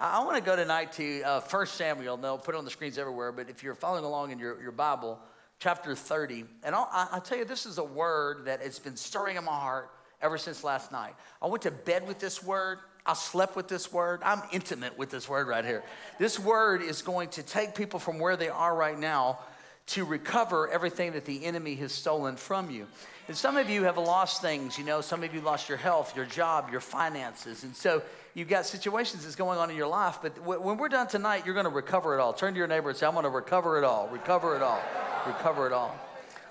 I want to go tonight to uh, 1 Samuel. They'll put it on the screens everywhere, but if you're following along in your, your Bible, chapter 30. And I'll, I'll tell you, this is a word that has been stirring in my heart ever since last night. I went to bed with this word. I slept with this word. I'm intimate with this word right here. This word is going to take people from where they are right now to recover everything that the enemy has stolen from you. And some of you have lost things, you know, some of you lost your health, your job, your finances. And so you've got situations that's going on in your life, but when we're done tonight, you're going to recover it all. Turn to your neighbor and say, I'm going to recover it all, recover it all, recover it all.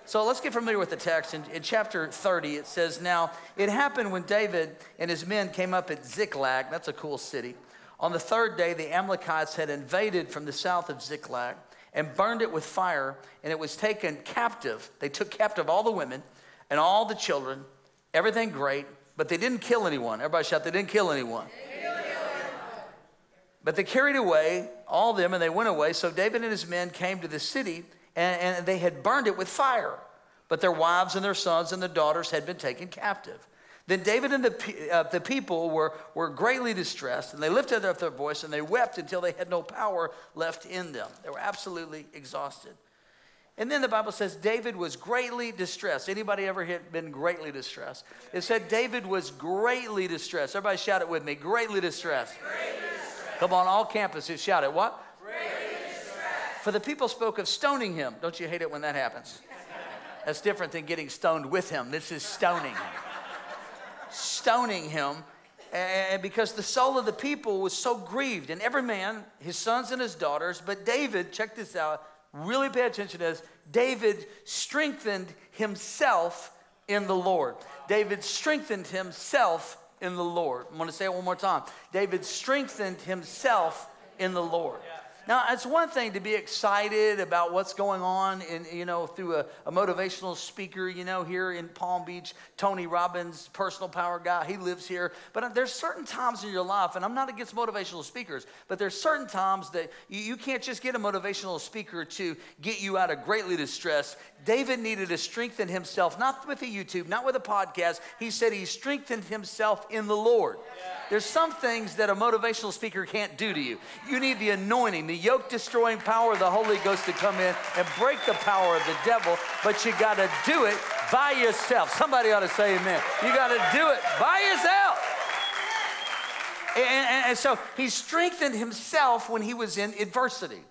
So let's get familiar with the text. In, in, chapter 30, it says, Now it happened when David and his men came up at Ziklag, that's a cool city. On the third day, the Amalekites had invaded from the south of Ziklag and burned it with fire, and it was taken captive. They took captive all the women and all the children, everything great, but they didn't kill anyone. Everybody shout, they didn't kill anyone. But they carried away all them and they went away. So David and his men came to the city and, and they had burned it with fire. But their wives and their sons and their daughters had been taken captive. Then David and the, uh, the people were, were greatly distressed, and they lifted up their voice and they wept until they had no power left in them. They were absolutely exhausted. And then the Bible says David was greatly distressed. Anybody ever been greatly distressed? It said David was greatly distressed. Everybody shout it with me. Greatly distressed. Greatly distressed. Come on, all campuses, shout it. What? For the people spoke of stoning him. Don't you hate it when that happens? That's different than getting stoned with him. This is stoning him. stoning him. And because the soul of the people was so grieved, and every man, his sons and his daughters, but David, check this out, really pay attention to this. David strengthened himself in the Lord. David strengthened himself in the Lord. I'm going to say it one more time. David strengthened himself in the Lord. Now, it's one thing to be excited about what's going on in, you know, through a, a, motivational speaker, you know, here in Palm Beach, Tony Robbins, personal power guy, he lives here. But uh, there's certain times in your life, and I'm not against motivational speakers, but there's certain times that you, you can't just get a motivational speaker to get you out of greatly distress. David needed to strengthen himself, not with a YouTube, not with a podcast. He said he strengthened himself in the Lord. There's some things that a motivational speaker can't do to you. You need the anointing, the yoke destroying power of the Holy Ghost to come in and break the power of the devil, but you got to do it by yourself. Somebody ought to say amen. You got to do it by yourself. And, and, and, so he strengthened himself when he was in adversity.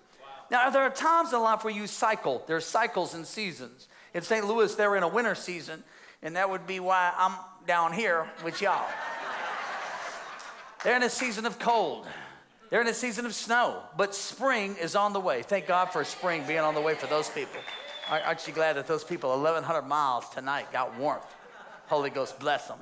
Now, there are times in life where you cycle. There are cycles and seasons. In St. Louis, they're in a winter season, and that would be why I'm down here with y'all. they're in a season of cold. They're in a season of snow, but spring is on the way. Thank God for spring being on the way for those people. Aren't you glad that those people 1,100 miles tonight got warmth? Holy Ghost bless them.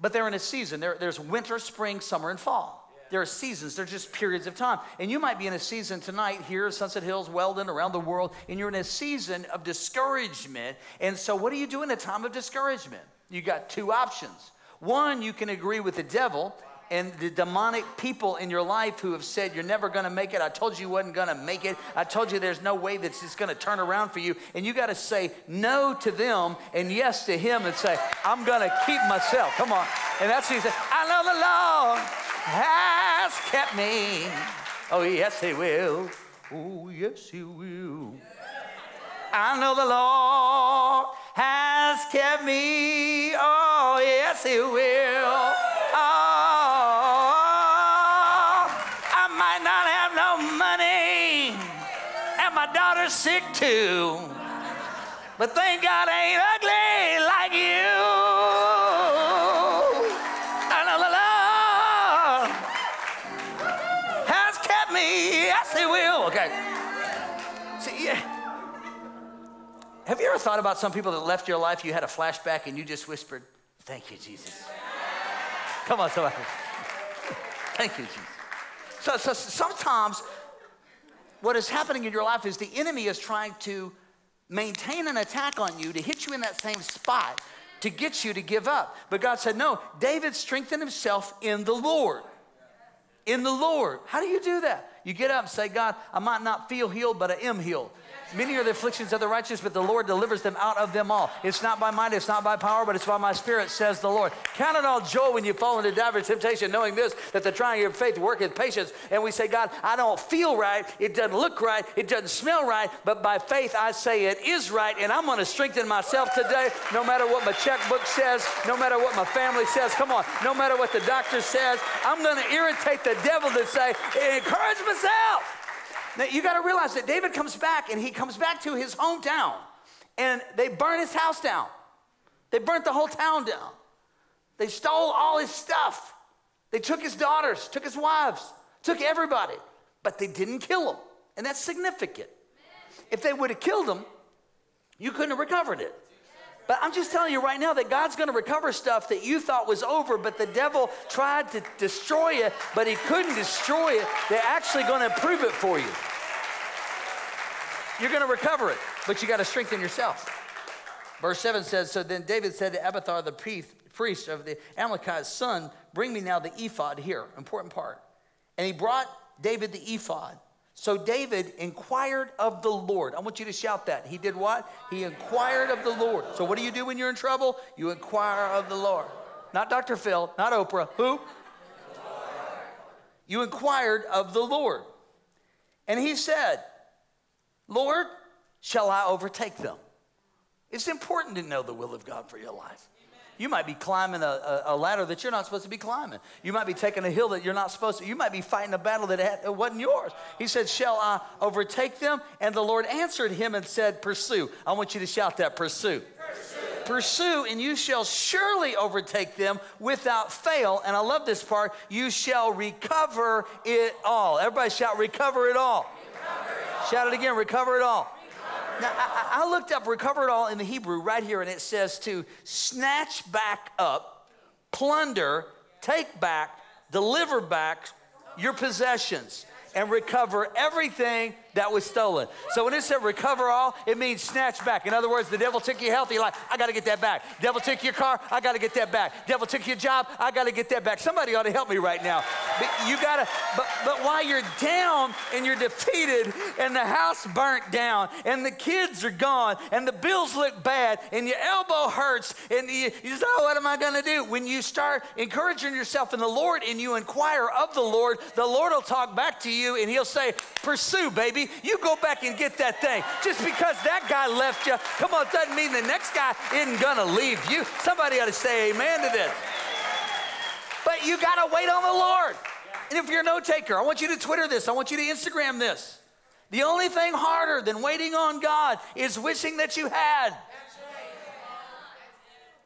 But they're in a season. There, there's winter, spring, summer, and fall. There are seasons, they're just periods of time. And you might be in a season tonight here, Sunset Hills, Weldon, around the world, and you're in a season of discouragement. And so, what do you do in a time of discouragement? You got two options. One, you can agree with the devil and the demonic people in your life who have said you're never going to make it. I told you you wasn't going to make it. I told you there's no way that's just going to turn around for you. And you got to say no to them and yes to him and say, I'm going to keep myself. Come on. And that's what he said. I know the Lord has kept me. Oh, yes, He will. Oh, yes, He will. I know the Lord has kept me. Oh, yes, He will. Oh, daughter's sick too. But thank God I ain't ugly like you. And the Lord has kept me. Yes, He will. Okay. See, yeah. Have you ever thought about some people that left your life, you had a flashback and you just whispered, Thank you, Jesus? Come on, somebody. Thank you, Jesus. So, so sometimes what is happening in your life is the enemy is trying to maintain an attack on you to hit you in that same spot to get you to give up. But God said, No, David strengthened himself in the Lord. In the Lord. How do you do that? You get up and say, God, I might not feel healed, but I am healed. Many are the afflictions of the righteous, but the Lord delivers them out of them all. It's not by might, it's not by power, but it's by my spirit, says the Lord. Count it all joy when you fall into diverse temptation, knowing this, that the trying of your faith worketh patience. And we say, God, I don't feel right, it doesn't look right, it doesn't smell right, but by faith I say it is right, and I'm going to strengthen myself today, no matter what my checkbook says, no matter what my family says. Come on, no matter what the doctor says, I'm going to irritate the devil to say, encourage myself. Now, you got to realize that David comes back and he comes back to his hometown and they burn his house down. They burnt the whole town down. They stole all his stuff. They took his daughters, took his wives, took everybody, but they didn't kill him. And that's significant. If they would have killed him, you couldn't have recovered it. But I'm just telling you right now that God's going to recover stuff that you thought was over, but the devil tried to destroy it, but he couldn't destroy it. They're actually going to improve it for you. You're going to recover it, but you got to strengthen yourself. Verse 7 says So then David said to Abiathar the priest of the Amalekite's son, Bring me now the ephod here, important part. And he brought David the ephod. So David inquired of the Lord. I want you to shout that. He did what? He inquired of the Lord. So what do you do when you're in trouble? You inquire of the Lord. Not Dr. Phil, not Oprah. Who? You inquired of the Lord. And he said, Lord, shall I overtake them? It's important to know the will of God for your life. You might be climbing a, a, ladder that you're not supposed to be climbing. You might be taking a hill that you're not supposed to. You might be fighting a battle that had, it wasn't yours. He said, Shall I overtake them? And the Lord answered him and said, Pursue. I want you to shout that pursue. Pursue. Pursue, and you shall surely overtake them without fail. And I love this part you shall recover it all. Everybody shout, recover it all. Recover it all. Shout it again, recover it all. Now, I, I looked up recover it all in the Hebrew right here, and it says to snatch back up, plunder, take back, deliver back your possessions, and recover everything that was stolen. So when it said recover all, it means snatch back. In other words, the devil took your health, you're like, I gotta get that back. Devil took your car, I gotta get that back. Devil took your job, I gotta get that back. Somebody ought to help me right now. But you gotta, but, but while you're down and you're defeated and the house burnt down and the kids are gone and the bills look bad and your elbow hurts and you, you say, oh, what am I gonna do? When you start encouraging yourself in the Lord and you inquire of the Lord, the Lord will talk back to you and he'll say, pursue, baby. You go back and get that thing. Just because that guy left you, come on, doesn't mean the next guy isn't gonna leave you. Somebody ought to say amen to this. But you gotta wait on the Lord. And if you're a note taker, I want you to Twitter this, I want you to Instagram this. The only thing harder than waiting on God is wishing that you had.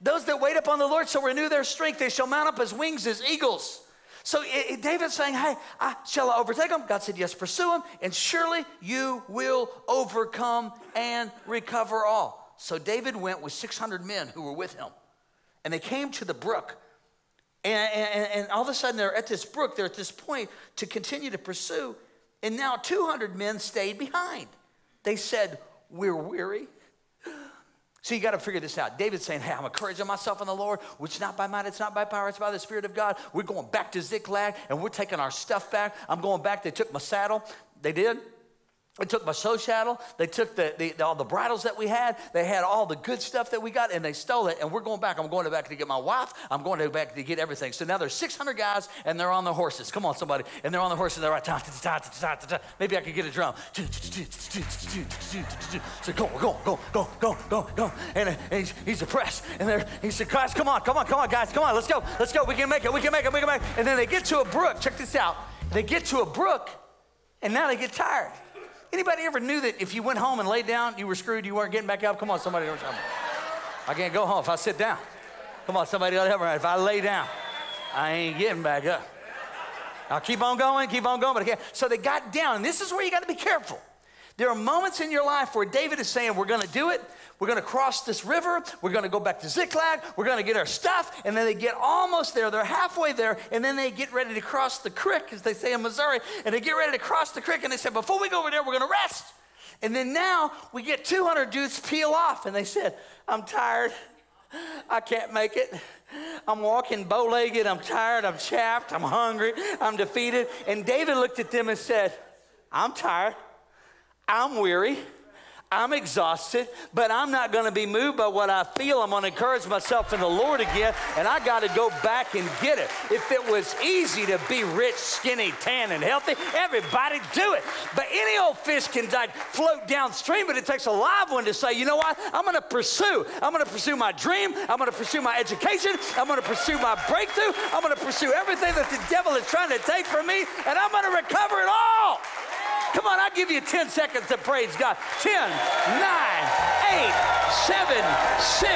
Those that wait upon the Lord shall renew their strength. They shall mount up as wings as eagles. So it, David's saying, Hey, I, shall I overtake them? God said, Yes, pursue them, and surely you will overcome and recover all. So David went with 600 men who were with him, and they came to the brook. And, and, and all of a sudden, they're at this brook, they're at this point to continue to pursue. And now 200 men stayed behind. They said, We're weary so you got to figure this out. David's saying, Hey, I'm encouraging myself in the Lord, which not by might, it's not by power, it's by the Spirit of God. We're going back to Ziklag and we're taking our stuff back. I'm going back. They took my saddle. They did. They took my show saddle. They took the, the, all the bridles that we had. They had all the good stuff that we got, and they stole it. And we're going back. I'm going back to get my wife. I'm going back to get everything. So now there's 600 guys, and they're on the horses. Come on, somebody. And they're on the horses. They're right. Maybe I could get a drum. So go, go, go, go, go, go, go. And, and he's, he's depressed. And he said, guys, come on, come on, come on, guys, come on, let's go, let's go. We can make it. We can make it. We can make it. And then they get to a brook. Check this out. They get to a brook, and now they get tired. Anybody ever knew that if you went home and laid down, you were screwed, you weren't getting back up? Come on, somebody. Don't. I can't go home if I sit down. Come on, somebody help me. If I lay down, I ain't getting back up. I'll keep on going, keep on going, but I can't. So they got down, and this is where you got to be careful. There are moments in your life where David is saying, We're going to do it. We're going to cross this river. We're going to go back to Ziklag. We're going to get our stuff. And then they get almost there. They're halfway there. And then they get ready to cross the creek, as they say in Missouri. And they get ready to cross the creek. And they said, Before we go over there, we're going to rest. And then now we get 200 dudes peel off. And they said, I'm tired. I can't make it. I'm walking bow legged. I'm tired. I'm chapped. I'm hungry. I'm defeated. And David looked at them and said, I'm tired. I'm weary. I'm exhausted, but I'm not going to be moved by what I feel. I'm going to encourage myself in the Lord again, and I got to go back and get it. If it was easy to be rich, skinny, tan, and healthy, everybody do it. But any old fish can die, float downstream, but it takes a live one to say, you know what? I'm going to pursue. I'm going to pursue my dream. I'm going to pursue my education. I'm going to pursue my breakthrough. I'm going to pursue everything that the devil is trying to take from me, and I'm going to recover it all. Come on, I'll give you 10 seconds to praise God. 10, 9, 8, 7, 6,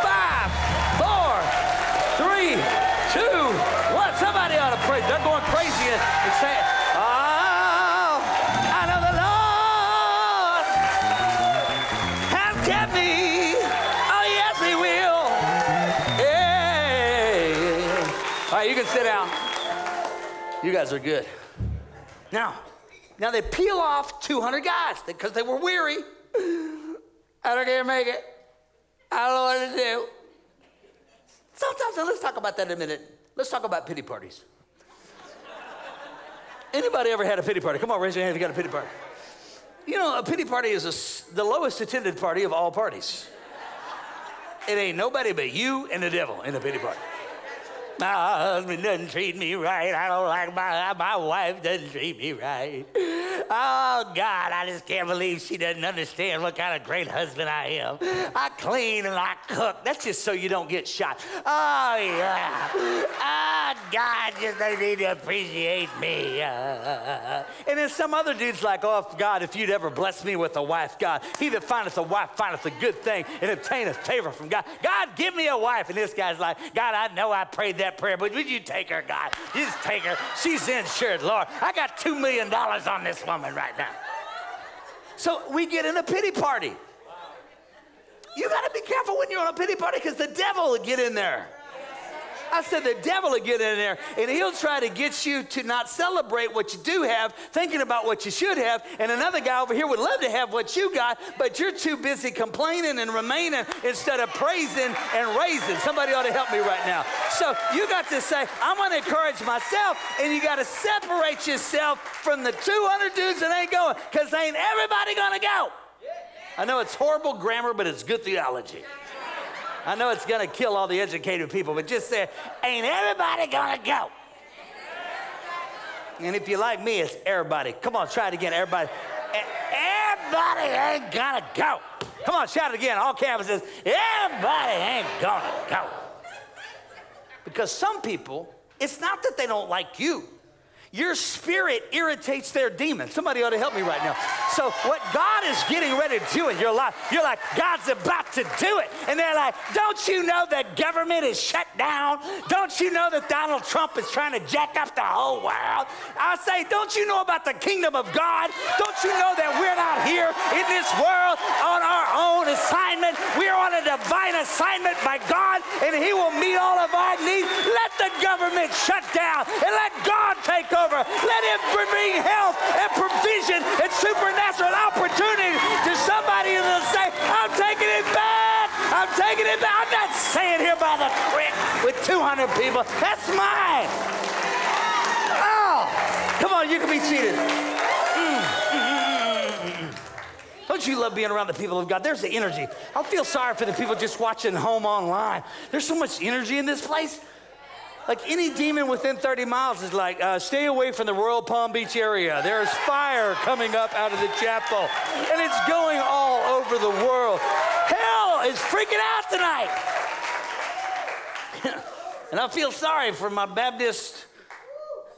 5, 4, 3, 2, 1. Somebody ought to praise. They're going crazy and saying, Oh, I know the Lord has kept me. Oh, yes, He will. Yeah. All right, you can sit down. You guys are good. Now, now they peel off 200 guys because they were weary. I don't care make it. I don't know what to do. Sometimes, let's talk about that in a minute. Let's talk about pity parties. Anybody ever had a pity party? Come on, raise your hand if you got a pity party. You know, a pity party is a, the lowest attended party of all parties. It ain't nobody but you and the devil in a pity party. My husband doesn't treat me right. I don't like my my wife doesn't treat me right. Oh God, I just can't believe she doesn't understand what kind of great husband I am. I clean and I cook. That's just so you don't get shot. Oh yeah. Ah, oh, God, just they need to appreciate me. Uh, and then some other dude's like, oh God, if you'd ever bless me with a wife, God, he that findeth a wife findeth a good thing and obtaineth favor from God. God, give me a wife. And this guy's like, God, I know I prayed that prayer, but would you take her, God? Just take her. She's insured, Lord. I got $2 million on this woman right now. So we get in a pity party. You got to be careful when you're on a pity party because the devil will get in there. I said the devil will get in there and he'll try to get you to not celebrate what you do have, thinking about what you should have. And another guy over here would love to have what you got, but you're too busy complaining and remaining instead of praising and raising. Somebody ought to help me right now. So you got to say, I'm going to encourage myself, and you got to separate yourself from the 200 dudes that ain't going because ain't everybody going to go. I know it's horrible grammar, but it's good theology. I know it's going to kill all the educated people, but just say, ain't everybody going to go? And if you like me, it's everybody. Come on, try it again, everybody. Everybody ain't gonna go. Come on, shout it again. All campuses. Everybody ain't gonna go. Because some people, it's not that they don't like you. Your spirit irritates their demons. Somebody ought to help me right now. So, what God is getting ready to do in your life, you're like, God's about to do it. And they're like, Don't you know that government is shut down? Don't you know that Donald Trump is trying to jack up the whole world? I say, Don't you know about the kingdom of God? Don't you know that we're not here in this world on our own assignment? We're on a divine assignment by God, and He will meet all of our needs. The government shut down and let God take over. Let him bring health and provision and supernatural opportunity to somebody they'll say, I'm taking it back. I'm taking it back. I'm not staying here by the creek with 200 people. That's mine. Oh, come on, you can be seated. Mm, Don't you love being around the people of God? There's the energy. I feel sorry for the people just watching home online. There's so much energy in this place. Like any demon within 30 miles is like, uh, stay away from the Royal Palm Beach area. There's fire coming up out of the chapel, and it's going all over the world. Hell is freaking out tonight. and I feel sorry for my Baptist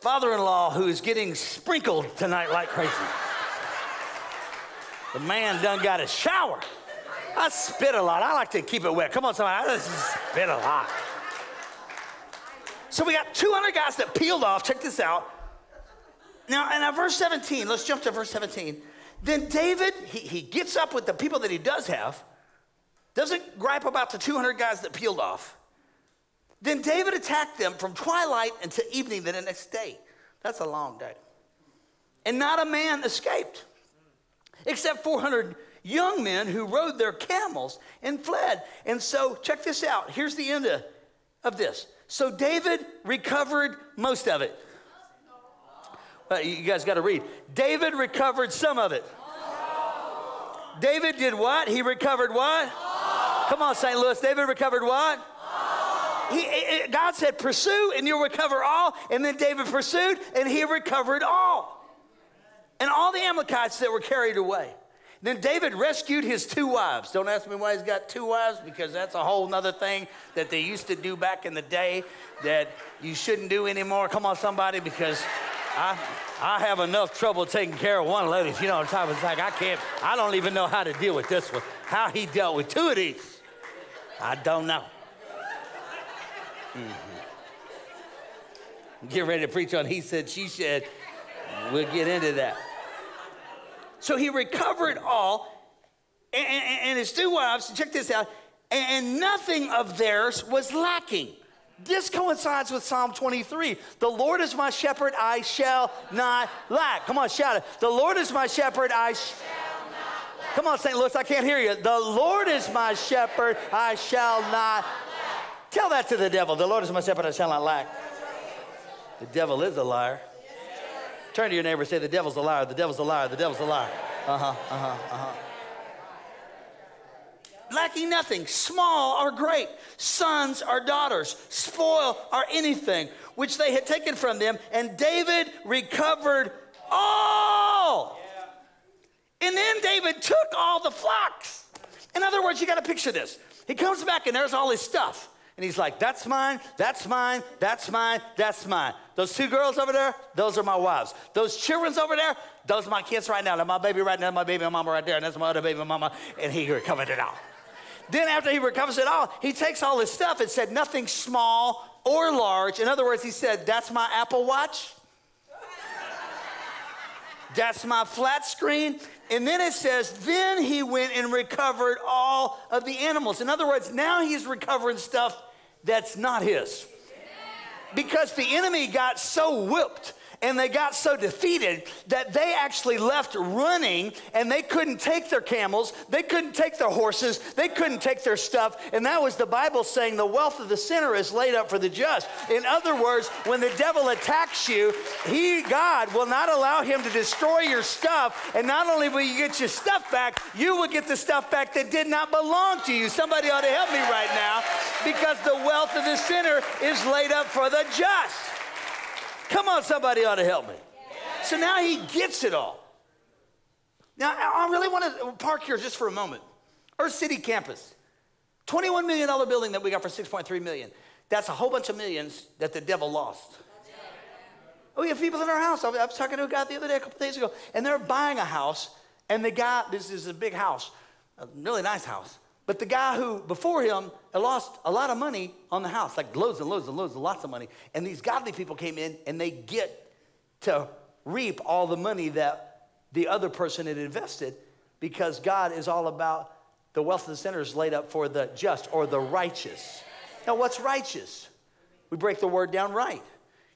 father in law who is getting sprinkled tonight like crazy. The man done got a shower. I spit a lot. I like to keep it wet. Come on, somebody. I just spit a lot. So we got 200 guys that peeled off. Check this out. Now, and at verse 17, let's jump to verse 17. Then David, he, he gets up with the people that he does have, doesn't gripe about the 200 guys that peeled off. Then David attacked them from twilight until evening the next day. That's a long day. And not a man escaped, except 400 young men who rode their camels and fled. And so, check this out. Here's the end of, of this. So David recovered most of it. Uh, you guys got to read. David recovered some of it. David did what? He recovered what? Come on, St. Louis. David recovered what? He, God said, pursue and you'll recover all. And then David pursued and he recovered all. And all the Amalekites that were carried away. Then David rescued his two wives. Don't ask me why he's got two wives, because that's a whole other thing that they used to do back in the day that you shouldn't do anymore. Come on, somebody, because I, I have enough trouble taking care of one lady. You know what I'm talking about? Like, I can't, I don't even know how to deal with this one. How he dealt with two of these, I don't know. Mm-hmm. Get ready to preach on he said, she said. We'll get into that. So he recovered all, and, and, and his two wives, check this out, and, and nothing of theirs was lacking. This coincides with Psalm 23. The Lord is my shepherd, I shall not lack. Come on, shout it. The Lord is my shepherd, I shall not lack. Come on, St. Louis, I can't hear you. The Lord is my shepherd, I shall not Tell that to the devil. The Lord is my shepherd, I shall not lack. The devil is a liar. Turn to your neighbor and say, The devil's a liar, the devil's a liar, the devil's a liar. Uh huh, uh huh, uh huh. Lacking nothing, small or great, sons or daughters, spoil or anything which they had taken from them, and David recovered all. And then David took all the flocks. In other words, you got to picture this. He comes back and there's all his stuff. And he's like, That's mine, that's mine, that's mine, that's mine. Those two girls over there, those are my wives. Those children's over there, those are my kids right now. That's my baby right now, my baby and mama right there, and that's my other baby and mama. And he recovered it all. Then after he recovers it all, he takes all his stuff and said, Nothing small or large. In other words, he said, That's my Apple Watch. That's my flat screen. And then it says, then he went and recovered all of the animals. In other words, now he's recovering stuff that's not his. Because the enemy got so whipped and they got so defeated that they actually left running and they couldn't take their camels, they couldn't take their horses, they couldn't take their stuff. And that was the Bible saying the wealth of the sinner is laid up for the just. In other words, when the devil attacks you, he, God, will not allow him to destroy your stuff. And not only will you get your stuff back, you will get the stuff back that did not belong to you. Somebody ought to help me right now because the wealth of the sinner is laid up for the just. Come on, somebody ought to help me. So now he gets it all. Now, I really want to park here just for a moment. Our city campus, $21 million building that we got for 6.3 million. That's a whole bunch of millions that the devil lost. Oh, we have people in our house. I was talking to a guy the other day, a couple days ago, and they're buying a house, and the guy, this is a big house, a really nice house. But the guy who before him had lost a lot of money on the house, like loads and loads and loads and lots of money. And these godly people came in and they get to reap all the money that the other person had invested because God is all about the wealth of the sinners laid up for the just or the righteous. Now, what's righteous? We break the word down right.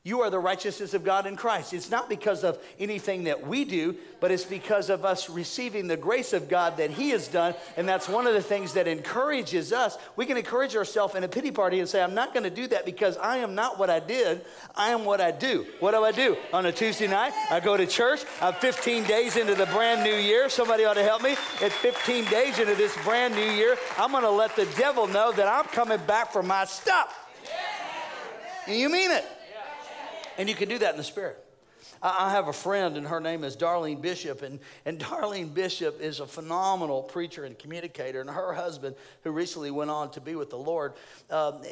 You are the righteousness of God in Christ. It's not because of anything that we do, but it's because of us receiving the grace of God that He has done. And that's one of the things that encourages us. We can encourage ourselves in a pity party and say, I'm not going to do that because I am not what I did. I am what I do. What do I do? On a Tuesday night, I go to church. I'm 15 days into the brand new year. Somebody ought to help me. It's 15 days into this brand new year. I'm going to let the devil know that I'm coming back for my stuff. And you mean it. And you can do that in the Spirit. I have a friend, and her name is Darlene Bishop. And, and Darlene Bishop is a phenomenal preacher and communicator. And her husband, who recently went on to be with the Lord, um,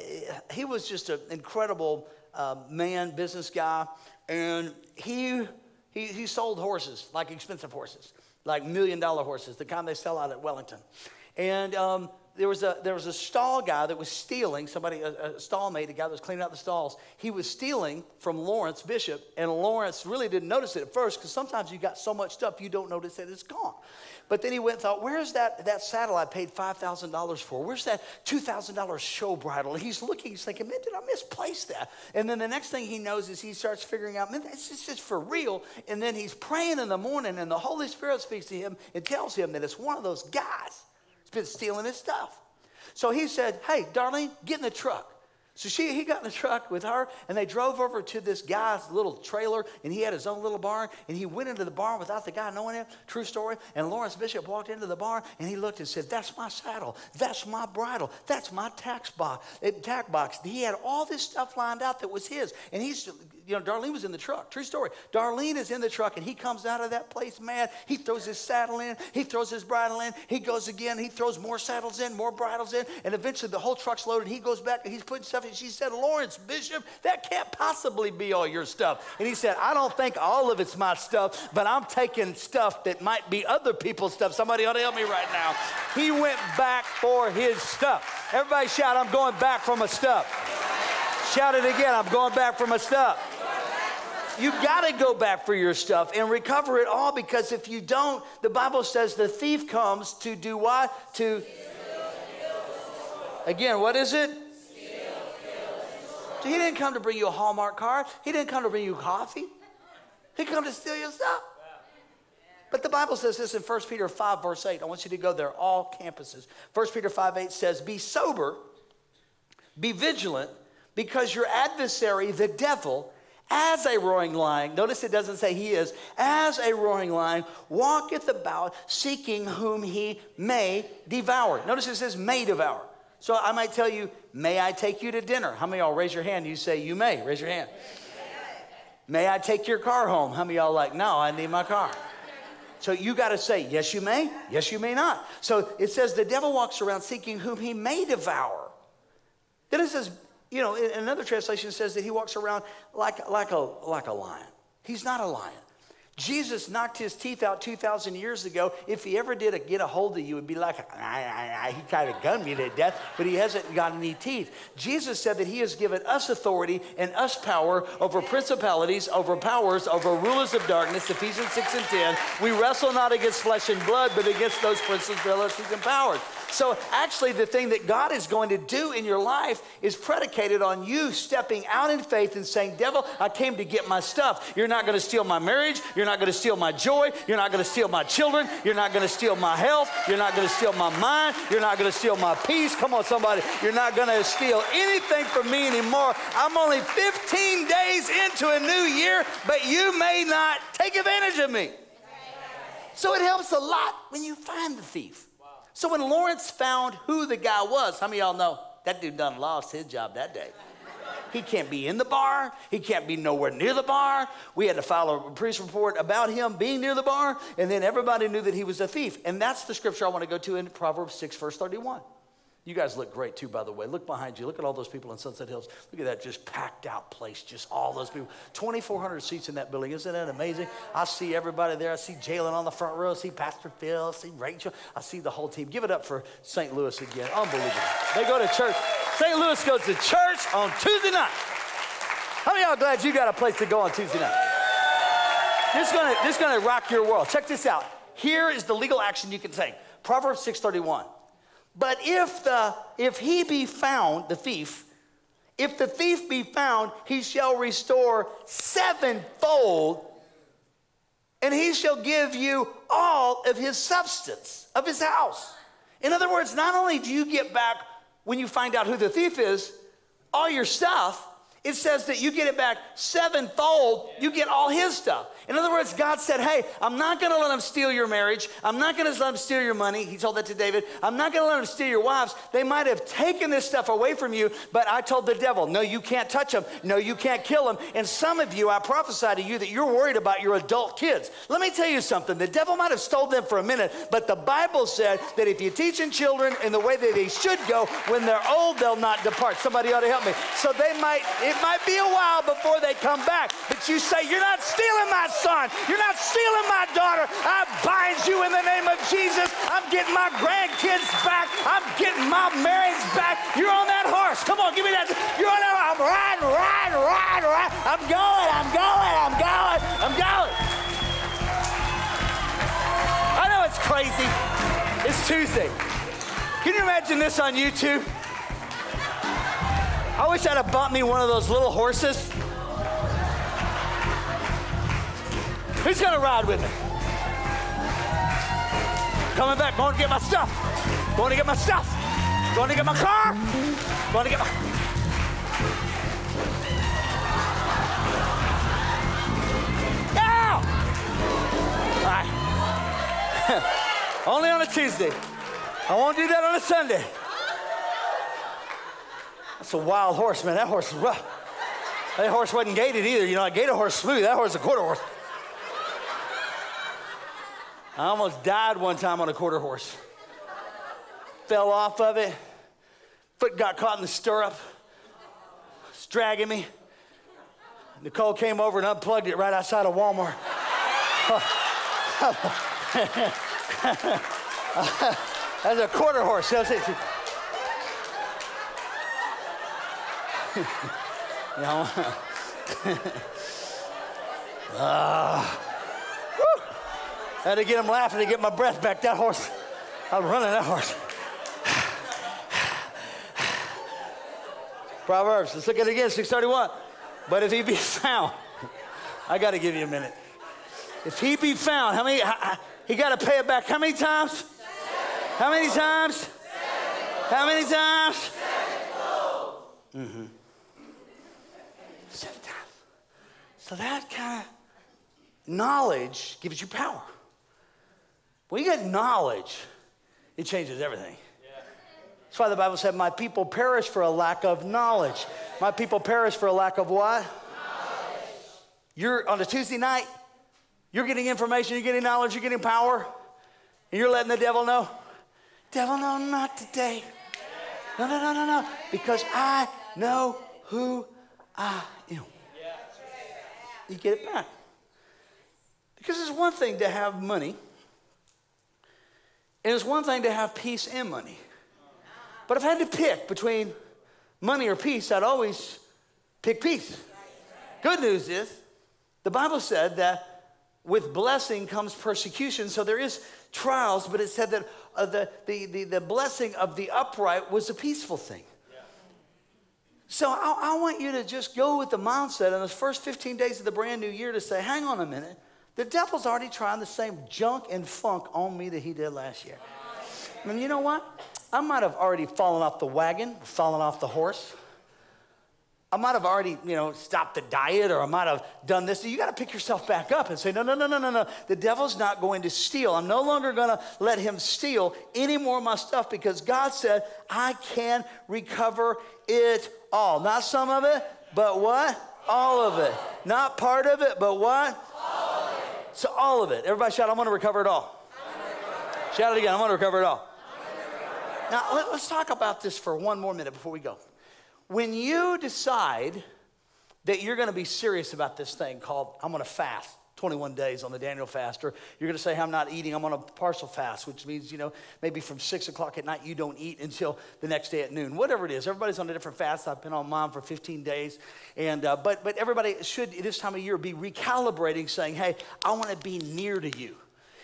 he was just an incredible uh, man, business guy. And he, he, he sold horses, like expensive horses, like million dollar horses, the kind they sell out at Wellington. And um, there was a there was a stall guy that was stealing somebody a, a stall mate a guy that was cleaning out the stalls. He was stealing from lawrence bishop and lawrence really didn't notice it at first because sometimes you got so much stuff you don't notice that it's gone. But then he went and thought where's that that saddle i paid $5000 for? Where's that $2000 show bridle? And he's looking he's thinking man did i misplace that? And then the next thing he knows is he starts figuring out man this is just for real. And then he's praying in the morning and the holy spirit speaks to him and tells him that it's one of those guys stealing his stuff. So he said, Hey, darling, get in the truck. So she, he got in the truck with her, and they drove over to this guy's little trailer, and he had his own little barn, and he went into the barn without the guy knowing it. True story. And Lawrence Bishop walked into the barn, and he looked and said, "That's my saddle. That's my bridle. That's my tax box. Eh, Tack box." He had all this stuff lined out that was his, and he's you know, Darlene was in the truck. True story. Darlene is in the truck and he comes out of that place mad. He throws his saddle in, he throws his bridle in, he goes again, he throws more saddles in, more bridles in, and eventually the whole truck's loaded. He goes back and he's putting stuff in. She said, Lawrence, Bishop, that can't possibly be all your stuff. And he said, I don't think all of it's my stuff, but I'm taking stuff that might be other people's stuff. Somebody ought to help me right now. He went back for his stuff. Everybody shout, I'm going back for my stuff. Shout it again, I'm going back for my stuff. You got to go back for your stuff and recover it all because if you don't, the Bible says the thief comes to do what? To. Again, what is it? he didn't come to bring you a Hallmark card. He didn't come to bring you coffee. He come to steal your stuff. But the Bible says this in 1 Peter 5, verse 8. I want you to go there, all campuses. 1 Peter 5, 8 says, Be sober, be vigilant, because your adversary, the devil, as a roaring lion, notice it doesn't say he is, as a roaring lion, walketh about seeking whom he may devour. Notice it says may devour. So I might tell you, may I take you to dinner? How many y'all raise your hand? You say, you may. Raise your hand. May I take your car home? How many y'all like, no, I need my car? So you got to say, yes, you may, yes, you may not. So it says the devil walks around seeking whom he may devour. Then it says, you know, another translation says that he walks around like, like, a, like a lion. He's not a lion. Jesus knocked his teeth out 2,000 years ago. If he ever did a, get a hold of you, it'd be like, he kind of gunned me to death, but he hasn't got any teeth. Jesus said that he has given us authority and us power over principalities, over powers, over rulers of darkness, Ephesians 6 and 10. We wrestle not against flesh and blood, but against those principalities and powers. So, actually, the thing that God is going to do in your life is predicated on you stepping out in faith and saying, Devil, I came to get my stuff. You're not going to steal my marriage. You're not going to steal my joy. You're not going to steal my children. You're not going to steal my health. You're not going to steal my mind. You're not going to steal my peace. Come on, somebody. You're not going to steal anything from me anymore. I'm only 15 days into a new year, but you may not take advantage of me. So, it helps a lot when you find the thief. So when Lawrence found who the guy was, how many y'all know that dude done lost his job that day? He can't be in the bar. He can't be nowhere near the bar. We had to file a police report about him being near the bar, and then everybody knew that he was a thief. And that's the scripture I want to go to in Proverbs 6, verse 31. You guys look great too, by the way. Look behind you. Look at all those people in Sunset Hills. Look at that just packed out place. Just all those people. 2,400 seats in that building. Isn't that amazing? I see everybody there. I see Jalen on the front row. I see Pastor Phil. I see Rachel. I see the whole team. Give it up for St. Louis again. Unbelievable. They go to church. St. Louis goes to church on Tuesday night. How many y'all glad you got a place to go on Tuesday night? This is gonna, this is gonna rock your world. Check this out. Here is the legal action you can take. Proverbs 631. But if the if he be found, the thief, if the thief be found, he shall restore sevenfold, and he shall give you all of his substance of his house. In other words, not only do you get back when you find out who the thief is, all your stuff, it says that you get it back sevenfold, you get all his stuff. In other words, God said, Hey, I'm not going to let them steal your marriage. I'm not going to let them steal your money. He told that to David. I'm not going to let them steal your wives. They might have taken this stuff away from you, but I told the devil, No, you can't touch them. No, you can't kill them. And some of you, I prophesy to you that you're worried about your adult kids. Let me tell you something. The devil might have stole them for a minute, but the Bible said that if you're teaching children in the way that they should go, when they're old, they'll not depart. Somebody ought to help me. So they might, it might be a while before they come back, but you say, You're not stealing my son. You're not stealing my daughter. I bind you in the name of Jesus. I'm getting my grandkids back. I'm getting my marriage back. You're on that horse. Come on, give me that. You're on that. I'm riding, riding, riding, riding. I'm going, I'm going, I'm going, I'm going. I know it's crazy. It's Tuesday. Can you imagine this on YouTube? I wish I'd have bought me one of those little horses. Who's gonna ride with me? Coming back, going to get my stuff. Going to get my stuff. Going to get my car. Going to get my. Ow! Only on a Tuesday. I won't do that on a Sunday. That's a wild horse, man. That horse is rough. That horse wasn't gaited either. You know, I gate a horse smooth. That horse is a quarter horse. I almost died one time on a quarter horse. Fell off of it. Foot got caught in the stirrup. It's dragging me. Nicole came over and unplugged it right outside of Walmart. That's a quarter horse. That's it. You know? uh, had to get him laughing to get my breath back. That horse, I'm running that horse. Proverbs, let's look at it again, 631. But if he be found, I got to give you a minute. If he be found, how many, he got to pay it back how many times? How many times? How many times? Mm-hmm. Seven times. So that kind of knowledge gives you power. When you get knowledge, it changes everything. That's why the Bible said, My people perish for a lack of knowledge. My people perish for a lack of what? Knowledge. You're on a Tuesday night, you're getting information, you're getting knowledge, you're getting power, and you're letting the devil know. Devil, no, not today. No, no, no, no, no. Because I know who I am. You get it back. Because it's one thing to have money, and it's one thing to have peace and money. But if I had to pick between money or peace, I'd always pick peace. Good news is, the Bible said that with blessing comes persecution. So there is trials, but it said that uh, the, the, the, the, blessing of the upright was a peaceful thing. So I, I want you to just go with the mindset in those first 15 days of the brand new year to say, hang on a minute. The devil's already trying the same junk and funk on me that he did last year. And you know what? I might have already fallen off the wagon, fallen off the horse. I might have already, you know, stopped the diet or I might have done this. You got to pick yourself back up and say, no, no, no, no, no, no. The devil's not going to steal. I'm no longer going to let him steal any more of my stuff because God said, I can recover it all. Not some of it, but what? All of it. Not part of it, but what? All of it. So all of it. Everybody shout, I'm going to recover it all. Shout it again, I'm going to recover it all. Now, let, us talk about this for one more minute before we go. When you decide that you're going to be serious about this thing called, I'm going to fast 21 days on the Daniel fast, or you're going to say, I'm not eating, I'm on a partial fast, which means, you know, maybe from six o'clock at night you don't eat until the next day at noon. Whatever it is, everybody's on a different fast. I've been on mine for 15 days. And, uh, but, but everybody should, this time of year, be recalibrating, saying, hey, I want to be near to you.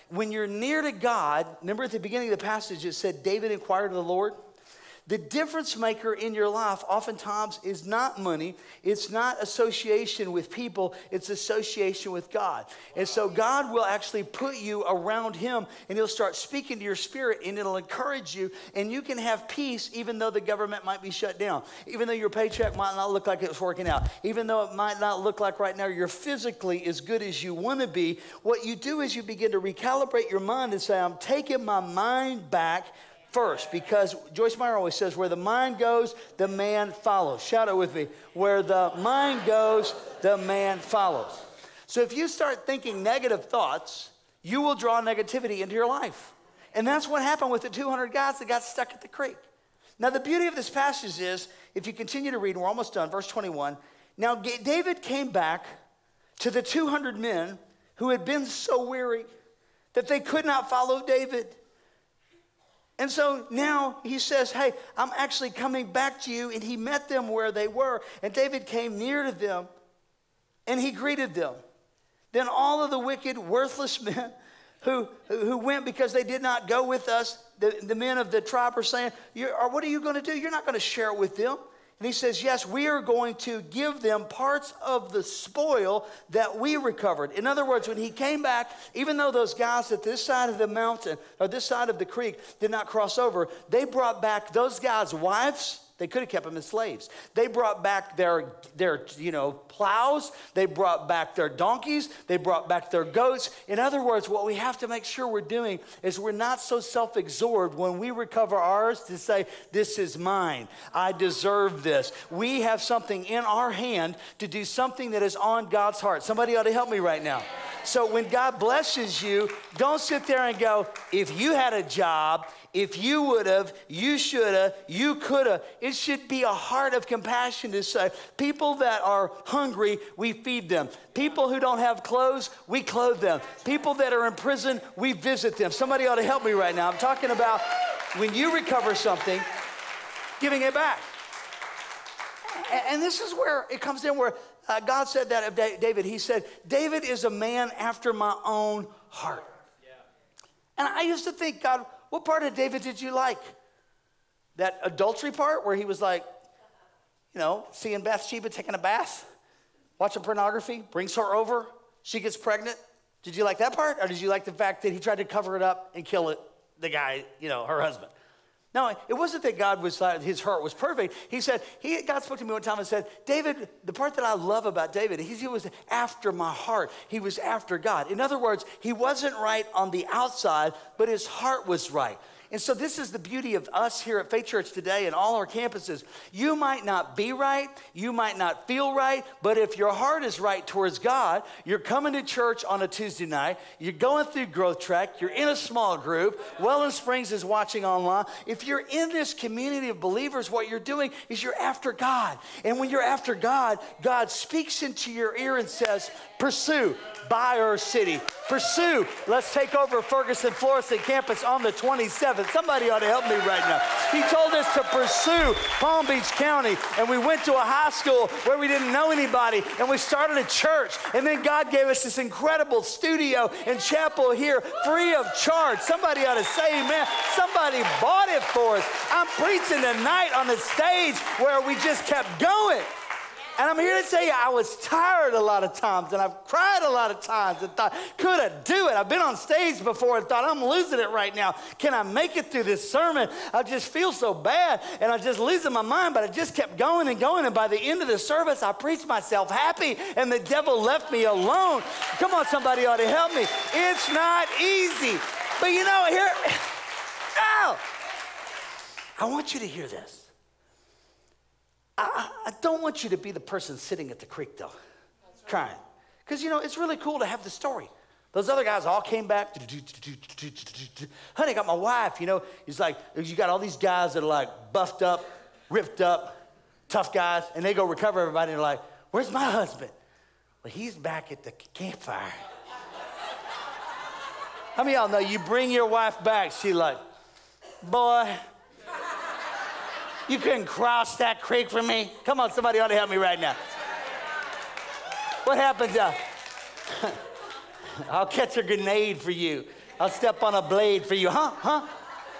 When you're near to God, remember at the beginning of the passage it said, David inquired of the Lord? The difference maker in your life oftentimes is not money, it's not association with people, it's association with God. And so God will actually put you around Him and He'll start speaking to your spirit and it'll encourage you, and you can have peace even though the government might be shut down, even though your paycheck might not look like it's working out, even though it might not look like right now you're physically as good as you want to be. What you do is you begin to recalibrate your mind and say, I'm taking my mind back first because Joyce Meyer always says, where the mind goes, the man follows. Shout it with me. Where the mind goes, the man follows. So if you start thinking negative thoughts, you will draw negativity into your life. And that's what happened with the 200 guys that got stuck at the creek. Now, the beauty of this passage is, if you continue to read, and we're almost done, verse 21. Now, David came back to the 200 men who had been so weary that they could not follow David. And so now he says, Hey, I'm actually coming back to you. And he met them where they were. And David came near to them and he greeted them. Then all of the wicked, worthless men who, who went because they did not go with us, the, the men of the tribe are saying, What are you going to do? You're not going to share it with them. And he says, Yes, we are going to give them parts of the spoil that we recovered. In other words, when he came back, even though those guys at this side of the mountain or this side of the creek did not cross over, they brought back those guys' wives They could have kept them as slaves. They brought back their, their you know, plows. They brought back their donkeys. They brought back their goats. In other words, what we have to make sure we're doing is we're not so self absorbed when we recover ours to say, This is mine. I deserve this. We have something in our hand to do something that is on God's heart. Somebody ought to help me right now. So when God blesses you, don't sit there and go, If you had a job, if you would have, you should have, you could have. It should be a heart of compassion to say, people that are hungry, we feed them. People who don't have clothes, we clothe them. People that are in prison, we visit them. Somebody ought to help me right now. I'm talking about when you recover something, giving it back. And this is where it comes in where uh, God said that of David. He said, David is a man after my own heart. And I used to think, God, what part of David did you like? That adultery part where he was like, you know, seeing Bathsheba taking a bath, watching pornography, brings her over, she gets pregnant. Did you like that part? Or did you like the fact that he tried to cover it up and kill it, the guy, you know, her husband? No, it wasn't that God was, uh, his heart was perfect. He said, he, God spoke to me one time and said, David, the part that I love about David, he, he was after my heart. He was after God. In other words, he wasn't right on the outside, but his heart was right. And so, this is the beauty of us here at Faith Church today and all our campuses. You might not be right, you might not feel right, but if your heart is right towards God, you're coming to church on a Tuesday night, you're going through Growth Track, you're in a small group, Weldon Springs is watching online. If you're in this community of believers, what you're doing is you're after God. And when you're after God, God speaks into your ear and says, Pursue, buy our city. Pursue. Let's take over Ferguson Florissant campus on the 27th. Somebody ought to help me right now. He told us to pursue Palm Beach County, and we went to a high school where we didn't know anybody, and we started a church. And then God gave us this incredible studio and chapel here free of charge. Somebody ought to say amen. Somebody bought it for us. I'm preaching tonight on the stage where we just kept going. And I'm here to tell you, I was tired a lot of times, and I've cried a lot of times, and thought, could I do it? I've been on stage before and thought, I'm losing it right now. Can I make it through this sermon? I just feel so bad, and I'm just losing my mind, but I just kept going and going. And by the end of the service, I preached myself happy, and the devil left me alone. Come on, somebody ought to help me. It's not easy. But you know, here, oh, I want you to hear this. I, I, don't want you to be the person sitting at the creek, though, right. crying. Because, you know, it's really cool to have the story. Those other guys all came back. Honey, got my wife, you know. He's like, you got all these guys that are like buffed up, ripped up, tough guys, and they go recover everybody, and they're like, where's my husband? Well, he's back at the campfire. How many y'all know you bring your wife back? She like, boy, you couldn't cross that creek for me? Come on, somebody ought to help me right now. What happened? Uh, I'll catch a grenade for you. I'll step on a blade for you. Huh? Huh?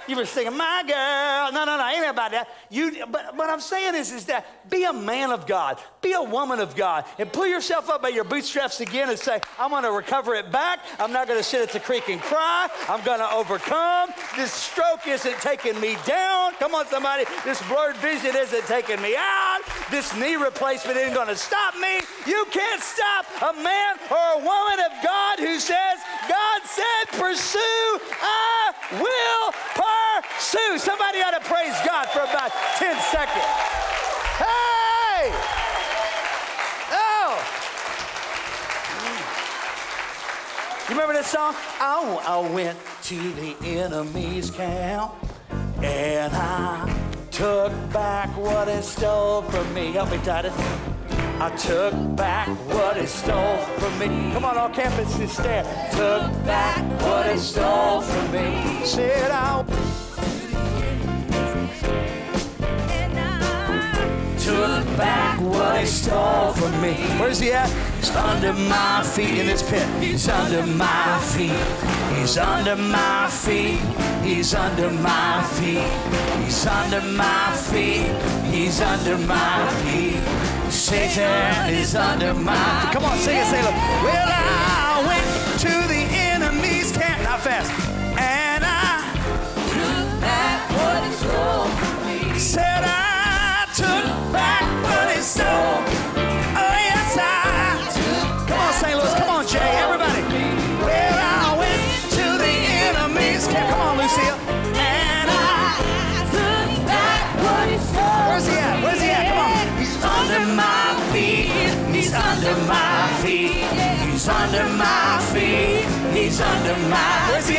You were singing, my girl. No, no, no, ain't about that. You, but what I'm saying is, is that be a man of God, be a woman of God, and pull yourself up by your bootstraps again and say, I'm going to recover it back. I'm not going to sit at the creek and cry. I'm going to overcome. This stroke isn't taking me down. Come on, somebody. This blurred vision isn't taking me out. This knee replacement isn't going to stop me. You can't stop a man or a woman of God who says, God said, pursue, I will pursue. Somebody ought to praise God for about 10 seconds. Hey! Oh! You remember this song? Oh, I went to the enemy's camp and I took back what it stole from me. Help me, Titus. I took back what it stole from me. Come on, all campuses stand. Took back what it stole from me. Said I he stole from me. Where's he at? He's under my feet in this pit. He's under my feet. He's under my feet. He's under my feet. He's under my feet. He's under my feet. Satan is under my feet. Come on, sing it, Salem. Well, I went to the enemy's camp. Not fast. And I took back what he stole from me. Said I He's under my feet. He's under my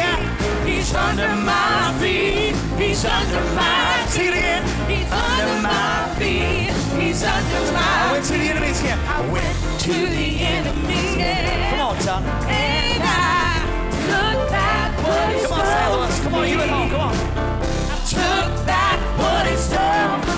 feet. He's under my feet. He's under my feet. He's under my feet. Under I went to the enemy's camp. I went to the enemy's camp. Come on, Tom. And I took back what he Come on, St. stole Louis. from Come on, you at me. home. Come on. I took back what he stole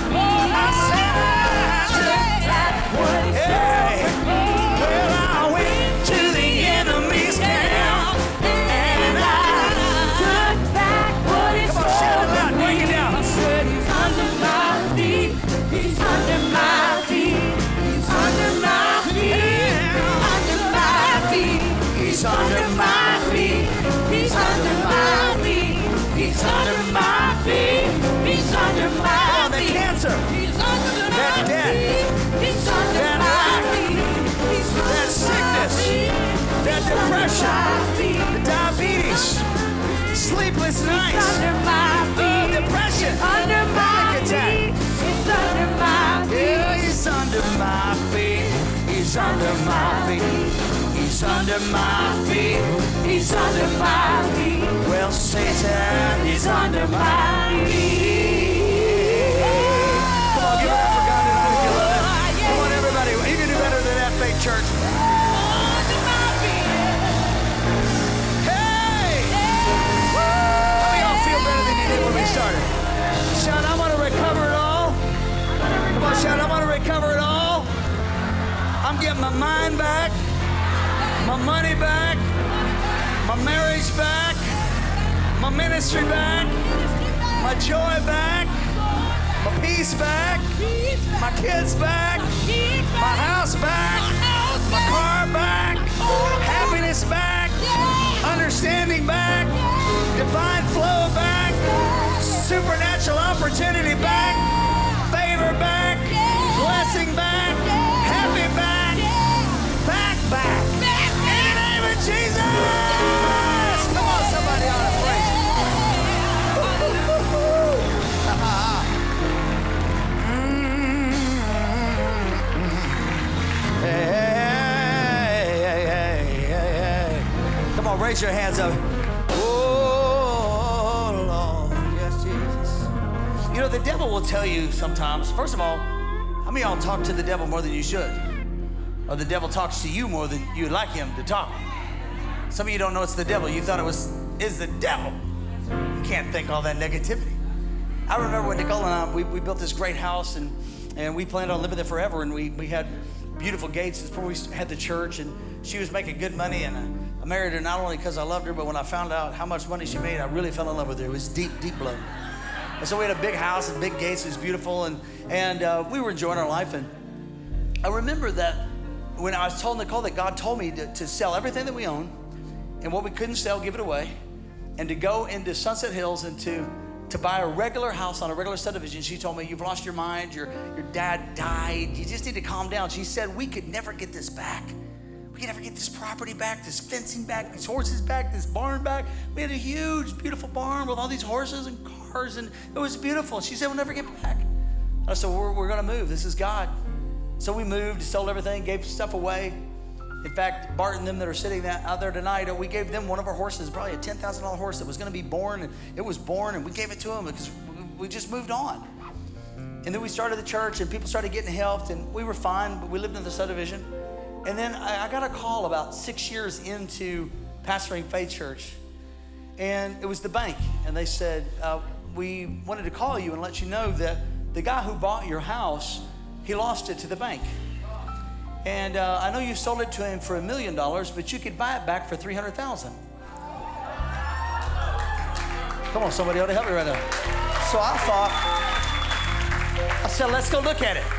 He's under my feet. He's under my feet. Well, Satan is He's under my feet. Come on, give it up for God tonight if you love it. Come on, everybody. You can do better than that, Faith Church. Under my feet. Hey! How y'all feel better than you did when we started? Shout, I want to recover it all. Come on, shout, I want to recover it all. I'm getting my mind back, my money back, my marriage back, my ministry back, my joy back, my peace back, my kids back, my house back, my car back, happiness back, understanding back, divine flow back, supernatural opportunity back, raise your hands up. Oh, Lord. Yes, Jesus. You know, the devil will tell you sometimes, first of all, how many y'all talk to the devil more than you should? Or the devil talks to you more than you'd like him to talk? Some of you don't know it's the devil. You thought it was is the devil. You can't think all that negativity. I remember when Nicole and I, we, we built this great house and, and we planned on living there forever. And we, we had beautiful gates before we had the church. And she was making good money. And uh, I, married her not only because I loved her, but when I found out how much money she made, I really fell in love with her. It was deep, deep love. And so we had a big house and big gates. It was beautiful. And, and uh, we were enjoying our life. And I remember that when I was told Nicole that God told me to, to sell everything that we own and what we couldn't sell, give it away, and to go into Sunset Hills and to, to buy a regular house on a regular subdivision. She told me, You've lost your mind, your, your dad died, you just need to calm down. She said, We could never get this back. We could never get this property back, this fencing back, these horses back, this barn back. We had a huge, beautiful barn with all these horses and cars, and it was beautiful. She said, We'll never get back. I said, We're, we're going to move. This is God. So we moved, sold everything, gave stuff away. In fact, Bart and them that are sitting out there tonight, uh, we gave them one of our horses, probably a $10,000 horse that was going to be born. And it was born, and we gave it to them because we- we just moved on. And then we started the church, and people started getting helped, and we were fine, but we lived in the subdivision. And then I, I got a call about six years into pastoring Faith Church, and it was the bank. And they said, uh, We wanted to call you and let you know that the guy who bought your house, he lost it to the bank. And uh, I know you sold it to him for a million dollars, but you could buy it back for 300,000. Come on, somebody ought to help me right now. So I thought, I said, let's go look at it.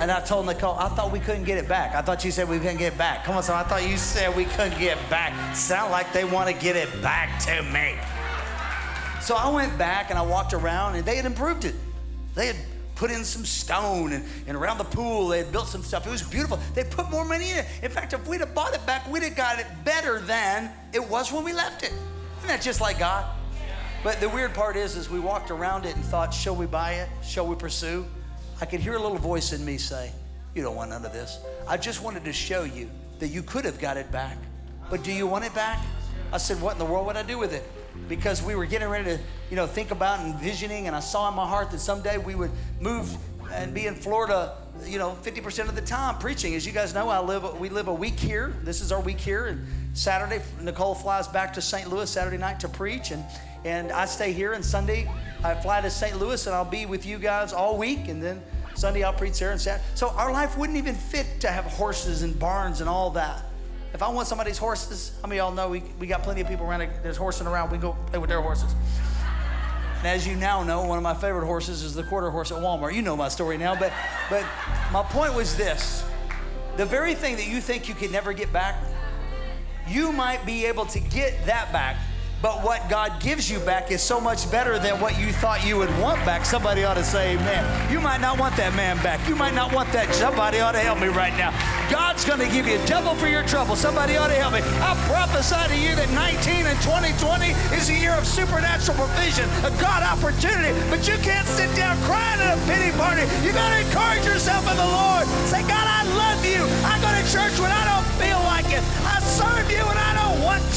And I told Nicole, I thought we couldn't get it back. I thought you said we couldn't get it back. Come on, son, I thought you said we couldn't get it back. Sound like they want to get it back to me. So I went back and I walked around and they had improved it. They had put in some stone and, and around the pool they had built some stuff. It was beautiful. They put more money in it. In fact, if we'd have bought it back, we'd have got it better than it was when we left it. Isn't that just like God? But the weird part is, is we walked around it and thought, shall we buy it? Shall we pursue? I could hear a little voice in me say, you don't want none of this. I just wanted to show you that you could have got it back. But do you want it back? I said, What in the world would I do with it? Because we were getting ready to, you know, think about and envisioning, and I saw in my heart that someday we would move and be in Florida, you know, 50% of the time preaching. As you guys know, I live we live a week here. This is our week here, and Saturday Nicole flies back to St. Louis Saturday night to preach, and and I stay here. And Sunday I fly to St. Louis, and I'll be with you guys all week, and then Sunday I'll preach there and Saturday. So our life wouldn't even fit to have horses and barns and all that. If I want somebody's horses, how many y'all know we, we got plenty of people around, there's horsing around, we go play with their horses. And as you now know, one of my favorite horses is the quarter horse at Walmart. You know my story now, but, but my point was this the very thing that you think you could never get back, you might be able to get that back but what God gives you back is so much better than what you thought you would want back. Somebody ought to say amen. You might not want that man back. You might not want that. Somebody ought to help me right now. God's going to give you double for your trouble. Somebody ought to help me. I prophesy to you that 19 and 2020 is a year of supernatural provision, a God opportunity. But you can't sit down crying at a pity party. You got to encourage yourself in the Lord. Say, God, I love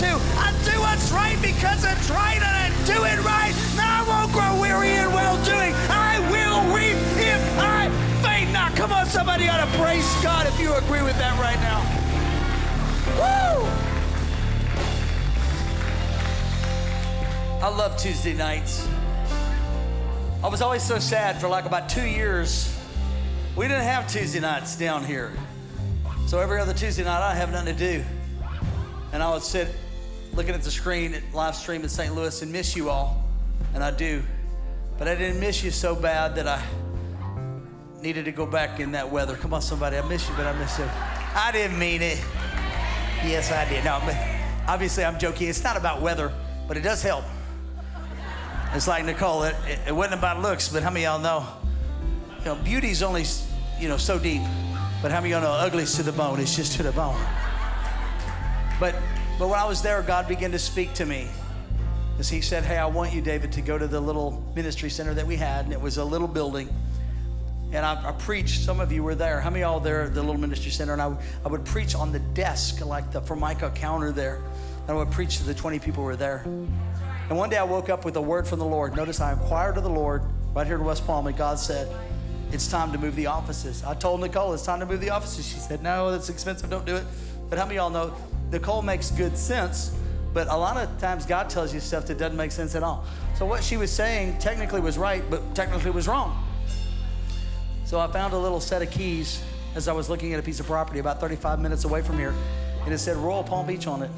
to. I do what's right because it's right and I do it right. Now I won't grow weary in well doing. I will reap if I faint not. Come on, somebody ought to praise God if you agree with that right now. Woo! I love Tuesday nights. I was always so sad for like about two years. We didn't have Tuesday nights down here. So every other Tuesday night, I have nothing to do. And I would sit looking at the screen at live stream in St. Louis and miss you all. And I do. But I didn't miss you so bad that I needed to go back in that weather. Come on, somebody. I miss you, but I miss you. I didn't mean it. Yes, I did. No, but obviously I'm joking. It's not about weather, but it does help. It's like Nicole, it, it, it wasn't about looks, but how many of y'all know? You know, beauty's only, you know, so deep. But how many y'all know ugly's to the bone? It's just to the bone. But but when I was there, God began to speak to me. As He said, Hey, I want you, David, to go to the little ministry center that we had. And it was a little building. And I, I preached, some of you were there. How many of y'all there at the little ministry center? And I, I would preach on the desk, like the Formica counter there. And I would preach to the 20 people who were there. And one day I woke up with a word from the Lord. Notice I inquired of the Lord right here in West Palm, and God said, It's time to move the offices. I told Nicole, It's time to move the offices. She said, No, that's expensive, don't do it. But how many of y'all know Nicole makes good sense, but a lot of times God tells you stuff that doesn't make sense at all. So what she was saying technically was right, but technically was wrong. So I found a little set of keys as I was looking at a piece of property about 35 minutes away from here, and it said Royal Palm Beach on it.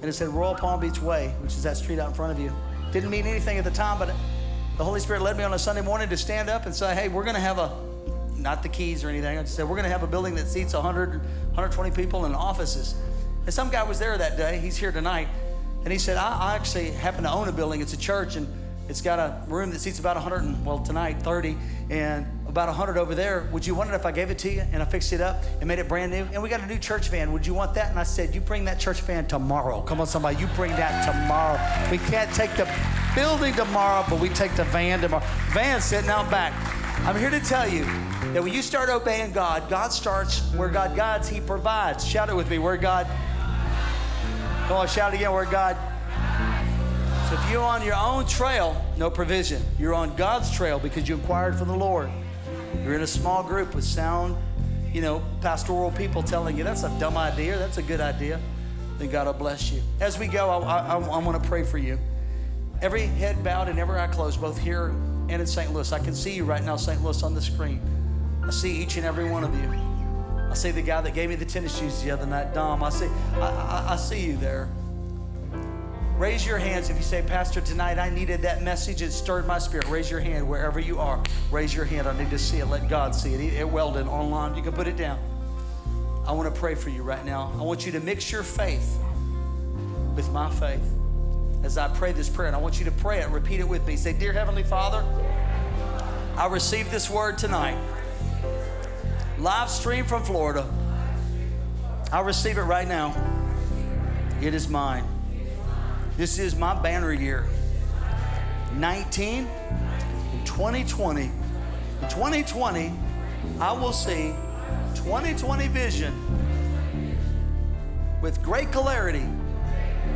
And it said Royal Palm Beach Way, which is that street out in front of you. Didn't mean anything at the time, but the Holy Spirit led me on a Sunday morning to stand up and say, hey, we're going to have a, not the keys or anything, I just said, we're going to have a building that seats 100, 120 people in offices. And some guy was there that day. He's here tonight. And he said, I, I actually happen to own a building. It's a church, and it's got a room that seats about 100, and, well, tonight, 30, and about 100 over there. Would you want it if I gave it to you and I fixed it up and made it brand new? And we got a new church van. Would you want that? And I said, You bring that church van tomorrow. Come on, somebody. You bring that tomorrow. We can't take the building tomorrow, but we take the van tomorrow. Van sitting out back. I'm here to tell you that when you start obeying God, God starts where God guides, He provides. Shout it with me, where God Come on, shout again, word God. So if you're on your own trail, no provision. You're on God's trail because you inquired from the Lord. You're in a small group with sound, you know, pastoral people telling you that's a dumb idea, that's a good idea. Then God will bless you. As we go, I, I, I want to pray for you. Every head bowed and every eye closed, both here and in St. Louis. I can see you right now, St. Louis, on the screen. I see each and every one of you. I see the guy that gave me the tennis shoes the other night, Dom. I see, I, I, I see you there. Raise your hands if you say, Pastor, tonight I needed that message. It stirred my spirit. Raise your hand wherever you are. Raise your hand. I need to see it. Let God see it. It Weldon online. You can put it down. I want to pray for you right now. I want you to mix your faith with my faith as I pray this prayer. And I want you to pray it. Repeat it with me. Say, Dear Heavenly Father, I receive this word tonight live stream from Florida. I'll receive it right now. It is mine. This is my banner year. 19 and 2020. In 2020, I will see 2020 vision with great clarity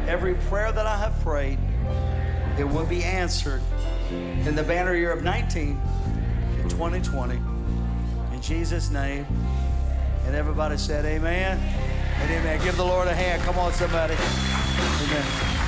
every prayer that I have prayed. It will be answered in the banner year of 19 in 2020. Jesus' name. And everybody said, Amen. And amen. Give the Lord a hand. Come on, somebody. Amen.